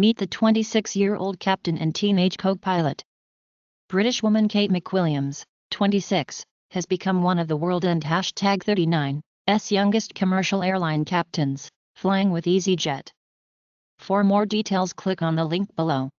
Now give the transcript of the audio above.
Meet the 26-year-old captain and teenage co-pilot. British woman Kate McWilliams, 26, has become one of the world and hashtag 39's youngest commercial airline captains, flying with EasyJet. For more details click on the link below.